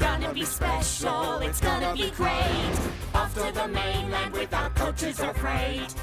gonna be special, it's gonna be great. Off to the mainland without coaches or freight.